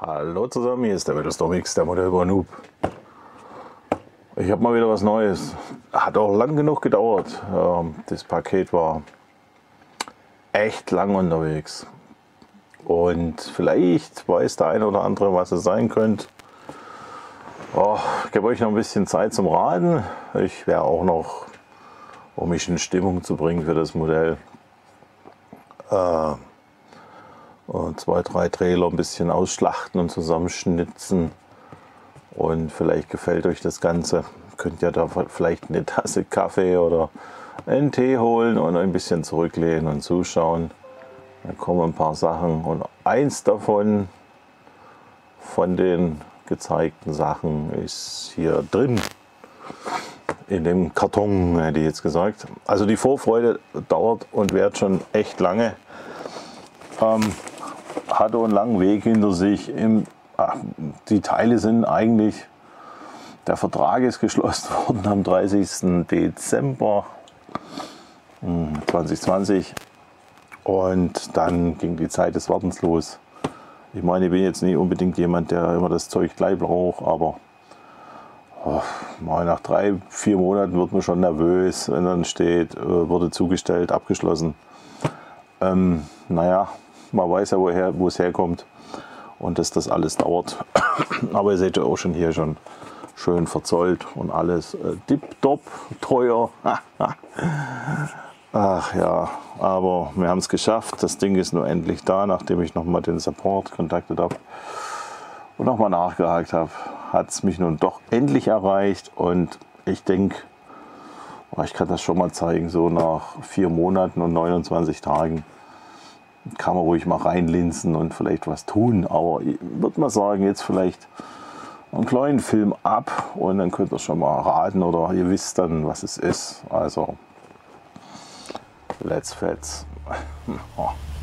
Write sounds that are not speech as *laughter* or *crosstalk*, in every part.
Hallo zusammen, hier ist der Vettelstromix, der Modellbau Noob. Ich habe mal wieder was Neues. Hat auch lang genug gedauert. Ähm, das Paket war echt lang unterwegs. Und vielleicht weiß der eine oder andere, was es sein könnte. Oh, ich gebe euch noch ein bisschen Zeit zum Raten. Ich wäre auch noch, um mich in Stimmung zu bringen für das Modell, äh, zwei, drei Trailer ein bisschen ausschlachten und zusammenschnitzen. Und vielleicht gefällt euch das Ganze. Könnt ihr da vielleicht eine Tasse Kaffee oder einen Tee holen und ein bisschen zurücklehnen und zuschauen. Da kommen ein paar Sachen und eins davon von den gezeigten Sachen ist hier drin in dem Karton, hätte ich jetzt gesagt. Also die Vorfreude dauert und währt schon echt lange. Ähm, hatte einen langen Weg hinter sich. Im, ach, die Teile sind eigentlich, der Vertrag ist geschlossen *laughs* worden am 30. Dezember 2020 hm, und dann ging die Zeit des Wartens los. Ich meine, ich bin jetzt nicht unbedingt jemand, der immer das Zeug gleich braucht, aber oh, mal nach drei, vier Monaten wird man schon nervös, wenn dann steht, äh, wurde zugestellt, abgeschlossen. Ähm, naja, man weiß ja, woher, wo es herkommt und dass das alles dauert. *coughs* Aber ihr seht ja auch schon hier schon schön verzollt und alles äh, tipptopp teuer. *laughs* Ach ja, aber wir haben es geschafft. Das Ding ist nur endlich da, nachdem ich nochmal den Support kontaktet habe und nochmal nachgehakt habe. Hat es mich nun doch endlich erreicht und ich denke, oh, ich kann das schon mal zeigen, so nach vier Monaten und 29 Tagen kann man ruhig mal reinlinsen und vielleicht was tun. Aber ich würde mal sagen, jetzt vielleicht einen kleinen Film ab und dann könnt ihr schon mal raten oder ihr wisst dann, was es ist. Also, let's fetz. *laughs*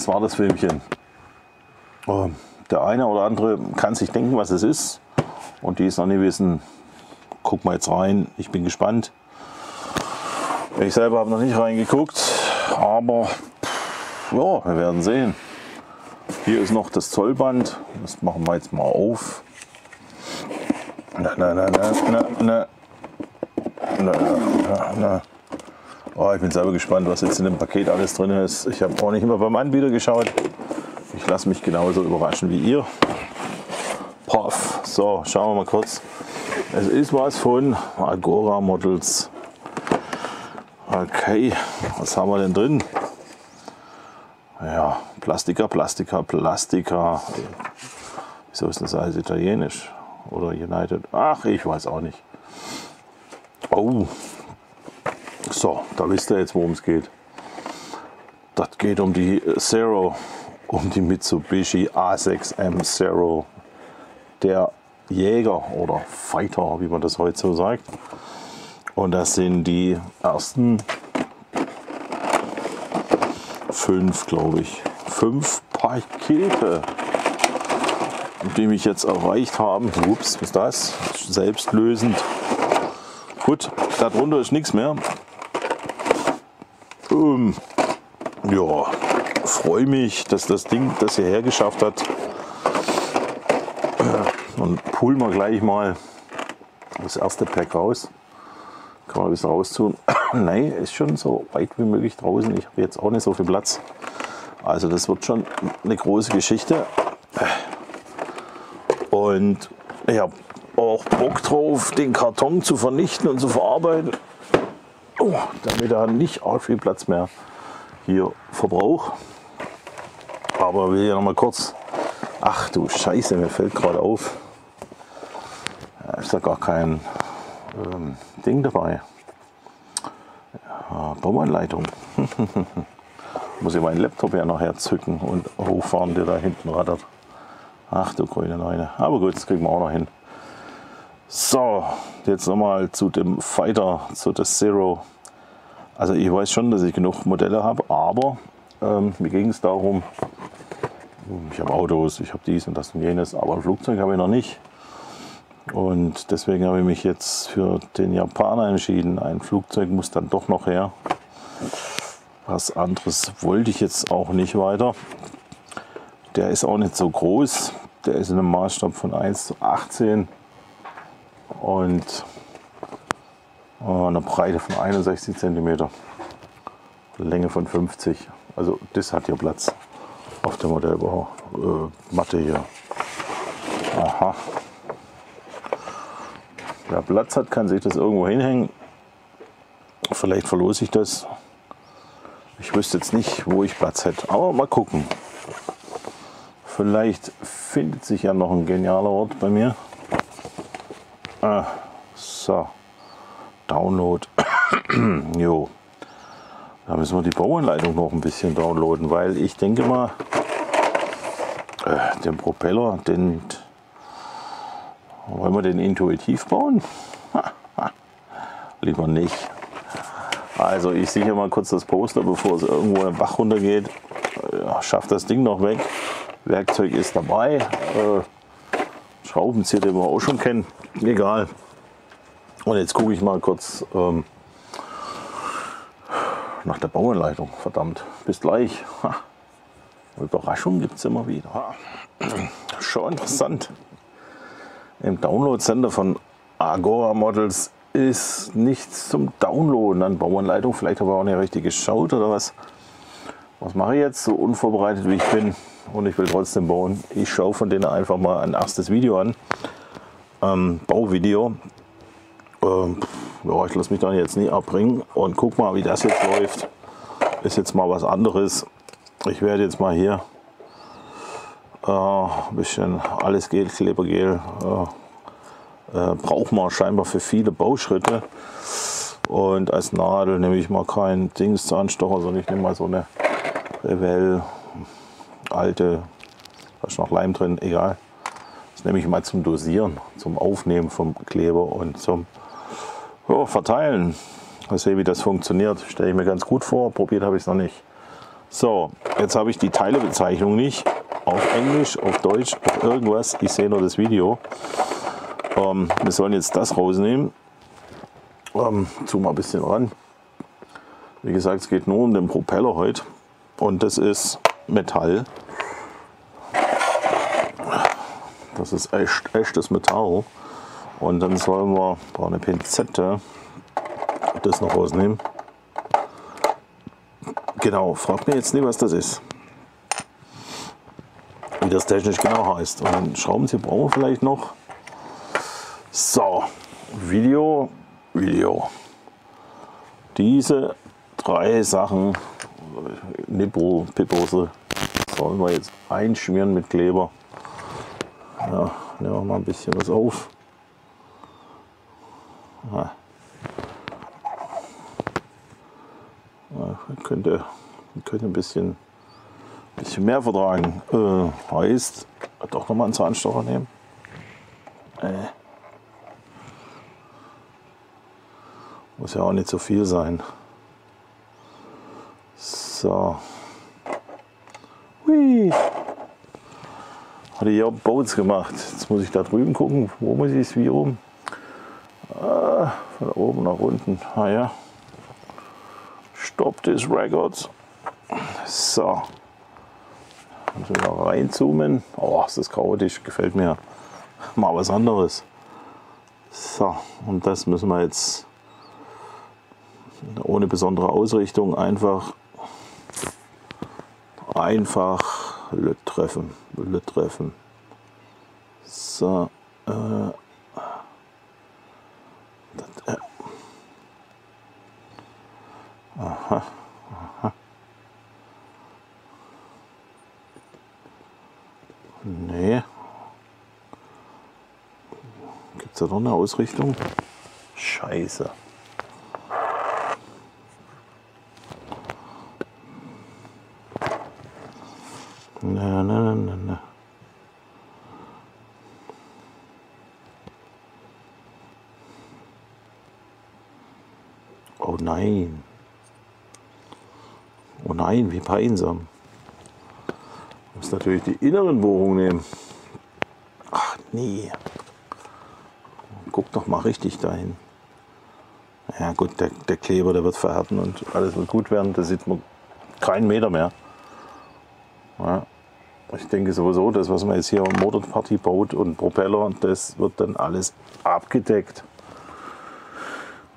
das war das Filmchen. Ähm, der eine oder andere kann sich denken, was es ist. Und die es noch nicht wissen, guck mal jetzt rein. Ich bin gespannt. Ich selber habe noch nicht reingeguckt, aber ja, wir werden sehen. Hier ist noch das Zollband. Das machen wir jetzt mal auf. Na, na, na, na, na, na. Na, na, na. Oh, ich bin selber gespannt, was jetzt in dem Paket alles drin ist. Ich habe auch nicht immer beim Anbieter geschaut. Ich lasse mich genauso überraschen wie ihr. Puff. So, schauen wir mal kurz. Es ist was von Agora Models. Okay, was haben wir denn drin? Ja, Plastika, Plastika, Plastika. Wieso ist das alles italienisch? Oder United? Ach, ich weiß auch nicht. Oh, so, da wisst ihr jetzt, worum es geht. Das geht um die Zero, um die Mitsubishi A6M Zero. Der Jäger oder Fighter, wie man das heute so sagt. Und das sind die ersten fünf, glaube ich, fünf Pakete, die mich jetzt erreicht haben. Ups, was ist das? Selbstlösend. Gut, darunter ist nichts mehr. Ähm, ja, freue mich, dass das Ding das hierher geschafft hat. Und pullen wir gleich mal das erste Pack raus. Kann man ein bisschen raustun. *coughs* Nein, ist schon so weit wie möglich draußen. Ich habe jetzt auch nicht so viel Platz. Also das wird schon eine große Geschichte. Und ich habe auch Bock drauf, den Karton zu vernichten und zu verarbeiten. Oh, damit er nicht arg viel Platz mehr hier verbraucht. Aber will ja noch mal kurz. Ach du Scheiße, mir fällt gerade auf. Ja, ist da gar kein ähm, Ding dabei. Ja, Bauanleitung. *laughs* Muss ich meinen Laptop ja nachher zücken und hochfahren, der da hinten rattert. Ach du grüne Neune. Aber gut, das kriegen wir auch noch hin. So, jetzt nochmal zu dem Fighter, zu der Zero. Also ich weiß schon, dass ich genug Modelle habe, aber ähm, mir ging es darum, ich habe Autos, ich habe dies und das und jenes, aber ein Flugzeug habe ich noch nicht. Und deswegen habe ich mich jetzt für den Japaner entschieden. Ein Flugzeug muss dann doch noch her. Was anderes wollte ich jetzt auch nicht weiter. Der ist auch nicht so groß. Der ist in einem Maßstab von 1 zu 18 und eine Breite von 61 cm. Länge von 50. Also das hat hier Platz auf der Modellbaumatte äh, hier. Aha. Wer Platz hat, kann sich das irgendwo hinhängen. Vielleicht verlose ich das. Ich wüsste jetzt nicht, wo ich Platz hätte. Aber mal gucken. Vielleicht findet sich ja noch ein genialer Ort bei mir. Ah, so. Download. *coughs* jo. Da müssen wir die Bauanleitung noch ein bisschen downloaden, weil ich denke mal, äh, den Propeller, den wollen wir den intuitiv bauen? *laughs* Lieber nicht. Also ich sichere mal kurz das Poster, bevor es irgendwo den Bach runtergeht. Ja, schafft das Ding noch weg. Werkzeug ist dabei. Äh, Schraubenzieher, den wir auch schon kennen. Egal. Und jetzt gucke ich mal kurz ähm, nach der Bauanleitung. Verdammt, bis gleich. Ha. Überraschung gibt es immer wieder. Ha. Schon interessant. Im Download-Center von Agora Models ist nichts zum Downloaden an Bauanleitung. Vielleicht habe ich auch nicht richtig geschaut oder was. Was mache ich jetzt, so unvorbereitet wie ich bin und ich will trotzdem bauen? Ich schaue von denen einfach mal ein erstes Video an. Ähm, Bauvideo. Ähm, ja, ich lasse mich dann jetzt nie abbringen und guck mal, wie das jetzt läuft. Ist jetzt mal was anderes. Ich werde jetzt mal hier äh, ein bisschen alles Gel, Klebergel. Äh, äh, braucht man scheinbar für viele Bauschritte. Und als Nadel nehme ich mal keinen Dingszahnstocher, sondern ich nehme mal so eine Revell alte, da ist noch Leim drin, egal. Das nehme ich mal zum Dosieren, zum Aufnehmen vom Kleber und zum ja, Verteilen. Mal sehen, wie das funktioniert. Stelle ich mir ganz gut vor. Probiert habe ich es noch nicht. So, jetzt habe ich die Teilebezeichnung nicht. Auf Englisch, auf Deutsch, auf irgendwas. Ich sehe nur das Video. Ähm, wir sollen jetzt das rausnehmen. Ähm, zoom mal ein bisschen ran. Wie gesagt, es geht nur um den Propeller heute. Und das ist Metall. Das ist echt, echtes Metall. Und dann sollen wir eine Pinzette das noch rausnehmen. Genau, fragt mir jetzt nicht, was das ist. Wie das technisch genau heißt. Und dann Schraubenzieher brauchen wir vielleicht noch. So, Video, Video. Diese drei Sachen, Nippel, Pippose, sollen wir jetzt einschmieren mit Kleber. Ja, nehmen wir mal ein bisschen was auf. Ja. könnte, könnte ein bisschen, bisschen mehr vertragen. Äh, heißt, doch nochmal einen Zahnstocher nehmen. Äh. Muss ja auch nicht so viel sein. So. Hui. Hatte hier Boats gemacht. Jetzt muss ich da drüben gucken. Wo muss ich es wie rum? Ah, von oben nach unten. Ah ja. Stop this Records. So. Müssen wir reinzoomen. Oh, ist das chaotisch. Gefällt mir. Mal was anderes. So, und das müssen wir jetzt ohne besondere Ausrichtung einfach einfach treffen. treffen. So. Äh, das, äh. Aha, aha. Nee. Gibt es da noch eine Ausrichtung? Scheiße. Na, na, na, na. Oh nein. Oh nein, wie peinsam. Ich muss natürlich die inneren Bohrungen nehmen. Ach nee. Guck doch mal richtig dahin. Ja gut, der, der Kleber, der wird verhärten und alles wird gut werden. Da sieht man keinen Meter mehr. Ich denke sowieso, das, was man jetzt hier im Motorparty baut und Propeller, das wird dann alles abgedeckt.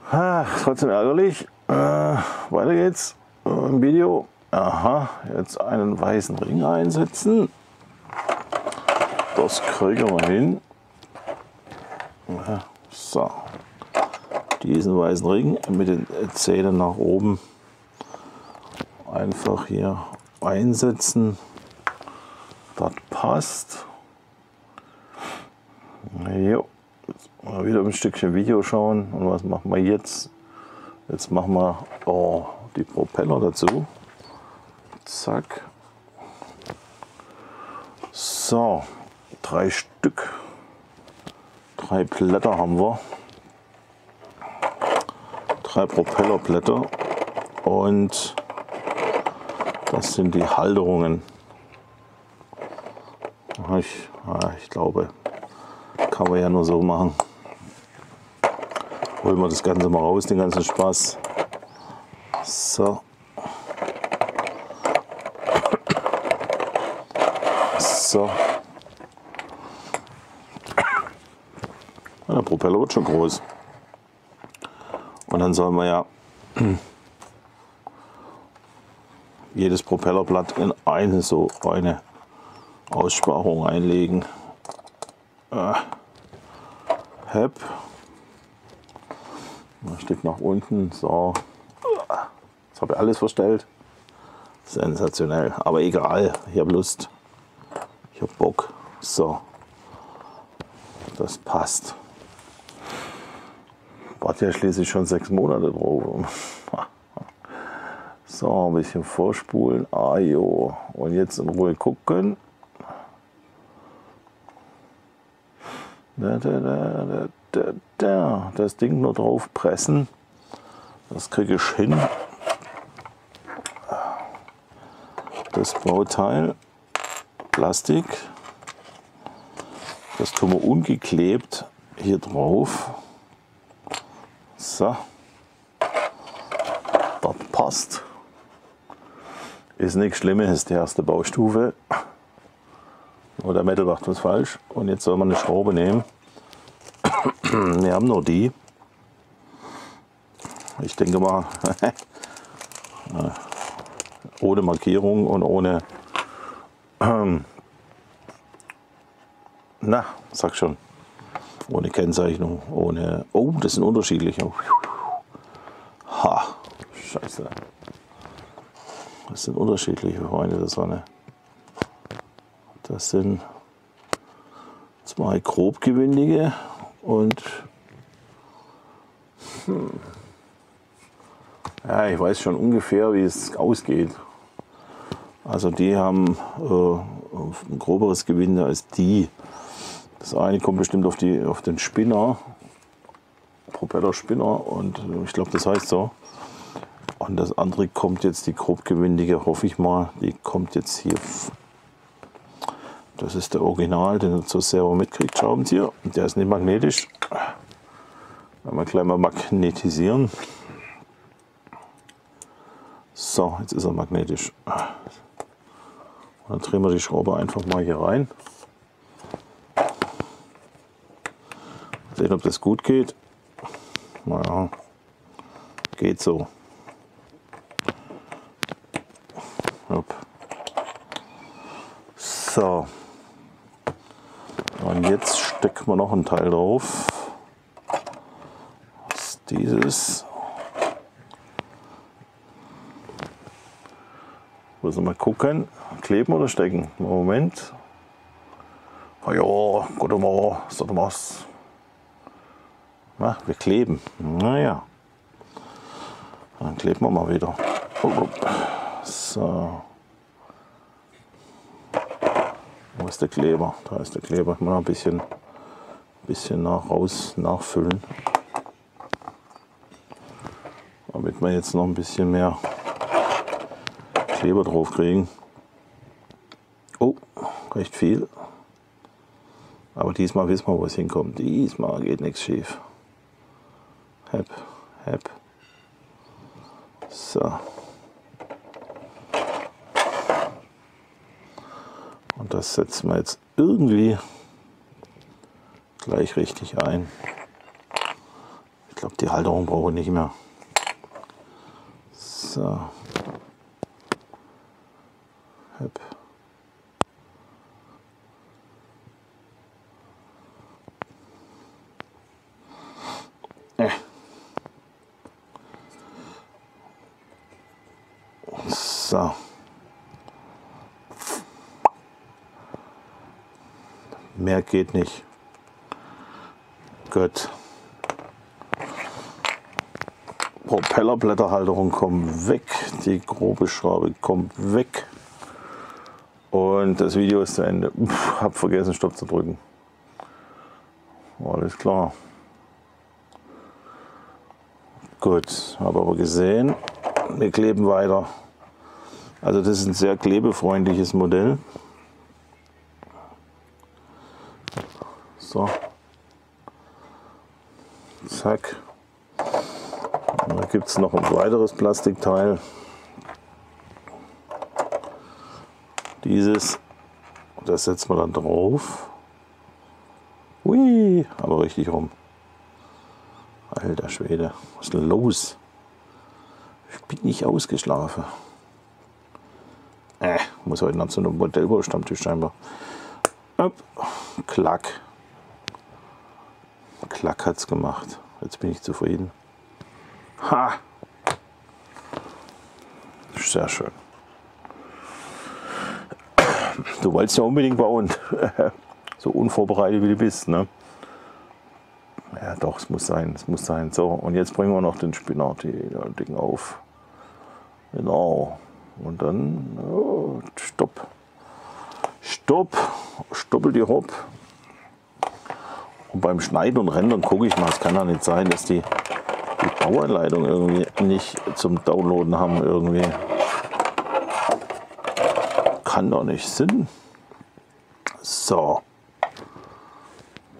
Ah, trotzdem ärgerlich. Äh, weiter geht's im Video. Aha, jetzt einen weißen Ring einsetzen. Das kriegen wir hin. So, diesen weißen Ring mit den Zähnen nach oben einfach hier einsetzen. Passt. Jo. Mal wieder ein Stückchen Video schauen. Und was machen wir jetzt? Jetzt machen wir oh, die Propeller dazu. Zack. So, drei Stück. Drei Blätter haben wir. Drei Propellerblätter. Und das sind die Halterungen. Ich, ich glaube, kann man ja nur so machen. Holen wir das Ganze mal raus, den ganzen Spaß. So. So. Der Propeller wird schon groß. Und dann sollen wir ja *clears throat* jedes Propellerblatt in eine so eine Aussparung einlegen. Äh. Hep. Ein Stück nach unten. So. Jetzt habe ich alles verstellt. Sensationell. Aber egal. Ich habe Lust. Ich habe Bock. So. Das passt. Warte ja schließlich schon sechs Monate drauf. *laughs* So, ein bisschen vorspulen. Ah, jo. Und jetzt in Ruhe gucken. Da, da, da, da, da, Das Ding nur drauf pressen. Das kriege ich hin. das Bauteil Plastik. Das tun wir ungeklebt hier drauf. So. Das passt. Ist nichts Schlimmes, ist die erste Baustufe. Nur der Metal macht was falsch. Und jetzt soll man eine Schraube nehmen. *coughs* Wir haben nur die. Ich denke mal, *laughs* ohne Markierung und ohne, ähm, na, sag schon, ohne Kennzeichnung, ohne, oh, das sind unterschiedliche. Ha, scheiße. Das sind unterschiedliche Freunde der Sonne. Das sind zwei grobgewindige und hm, ja, ich weiß schon ungefähr, wie es ausgeht. Also die haben äh, ein groberes Gewinde als die. Das eine kommt bestimmt auf, die, auf den Spinner, Propellerspinner und ich glaube, das heißt so. Und das andere kommt jetzt, die grobgewindige, hoffe ich mal, die kommt jetzt hier. Das ist der Original, den ihr so selber mitkriegt, Schraubenzieher. Der ist nicht magnetisch. Wenn wir gleich mal magnetisieren. So, jetzt ist er magnetisch. Dann drehen wir die Schraube einfach mal hier rein. Sehen, ob das gut geht. Naja, geht so. So. Und jetzt stecken wir noch ein Teil drauf. Das ist dieses. Wir mal gucken. Kleben oder stecken? Moment. Na ja, gut mal, so was. Na, wir kleben. Naja. Dann kleben wir mal wieder. So. Wo ist der Kleber? Da ist der Kleber. Mal ein bisschen, bisschen nach, raus nachfüllen. Damit wir jetzt noch ein bisschen mehr Kleber drauf kriegen. Oh, recht viel. Aber diesmal wissen wir, wo es hinkommt. Diesmal geht nichts schief. Hep, hep. So. Und das setzen wir jetzt irgendwie gleich richtig ein. Ich glaube, die Halterung brauche ich nicht mehr. So. Hep. Äh. So. Mehr geht nicht. Gut. Propellerblätterhalterung kommt weg. Die grobe Schraube kommt weg. Und das Video ist zu Ende. Uff, hab vergessen, Stopp zu drücken. Alles klar. Gut, habe aber gesehen, wir kleben weiter. Also das ist ein sehr klebefreundliches Modell. So. Zack. Da gibt es noch ein weiteres Plastikteil. Dieses, das setzen wir dann drauf. Hui, aber richtig rum. Alter Schwede, was ist los? Ich bin nicht ausgeschlafen. Äh, muss heute Nacht zu einem Modellbaustammtisch scheinbar. Upp, klack. Klack hat's gemacht. Jetzt bin ich zufrieden. Ha! Sehr schön. Du wolltest ja unbedingt bauen. *laughs* so unvorbereitet wie du bist, ne? Ja, doch, es muss sein, es muss sein. So, und jetzt bringen wir noch den Spinner, die Ding auf. Genau. Und dann, oh, stopp. Stopp. Stoppel die Hopp. Und beim Schneiden und Rendern gucke ich mal, es kann ja nicht sein, dass die, die Bauanleitung irgendwie nicht zum Downloaden haben irgendwie. kann doch nicht Sinn. So.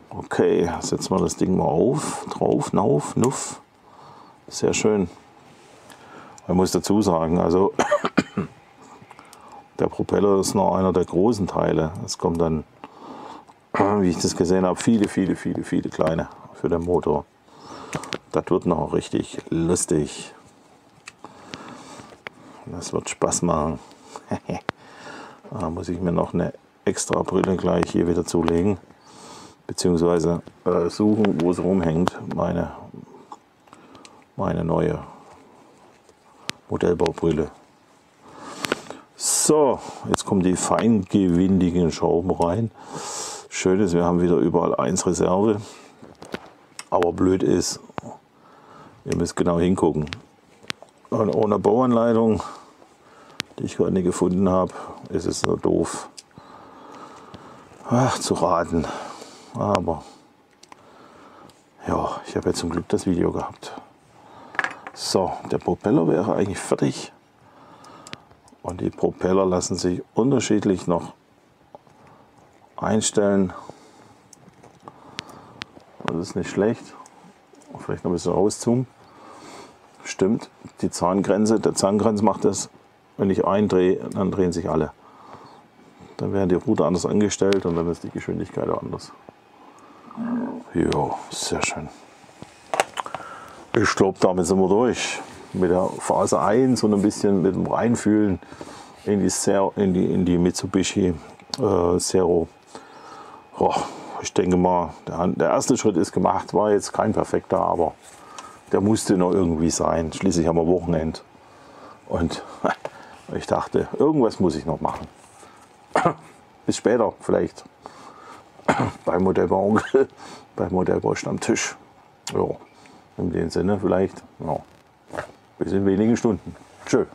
Okay, setzen wir das Ding mal auf, drauf, nauf, nuff. Sehr schön. Man muss dazu sagen, also *coughs* der Propeller ist noch einer der großen Teile. Es kommt dann, wie ich das gesehen habe, viele, viele, viele, viele kleine für den Motor. Das wird noch richtig lustig. Das wird Spaß machen. *laughs* da muss ich mir noch eine extra Brille gleich hier wieder zulegen. Beziehungsweise äh, suchen, wo es rumhängt. Meine, meine neue Modellbaubrille. So, jetzt kommen die feingewindigen Schrauben rein. Schön ist, wir haben wieder überall eins Reserve. Aber blöd ist, ihr müsst genau hingucken. Und ohne Bauanleitung, die ich gerade nicht gefunden habe, ist es so doof ach, zu raten. Aber ja, ich habe ja zum Glück das Video gehabt. So, der Propeller wäre eigentlich fertig. Und die Propeller lassen sich unterschiedlich noch einstellen. Das ist nicht schlecht. Vielleicht noch ein bisschen rauszoomen. Stimmt, die Zahngrenze, der Zahngrenz macht das, wenn ich eindrehe, dann drehen sich alle. Dann werden die Ruder anders angestellt und dann ist die Geschwindigkeit anders. Ja, sehr schön. Ich glaube, damit sind wir durch. Mit der Phase 1 und ein bisschen mit dem Reinfühlen in die, Ser in die, in die Mitsubishi äh, Zero. Oh, ich denke mal, der, der erste Schritt ist gemacht. War jetzt kein perfekter, aber der musste noch irgendwie sein. Schließlich haben wir Wochenende. Und *laughs* ich dachte, irgendwas muss ich noch machen. *clears throat* Bis später vielleicht. *clears throat* beim Modellbau *laughs* beim Modellbau Stammtisch. Ja, in dem Sinne vielleicht. Ja, bis in wenigen Stunden. Tschö.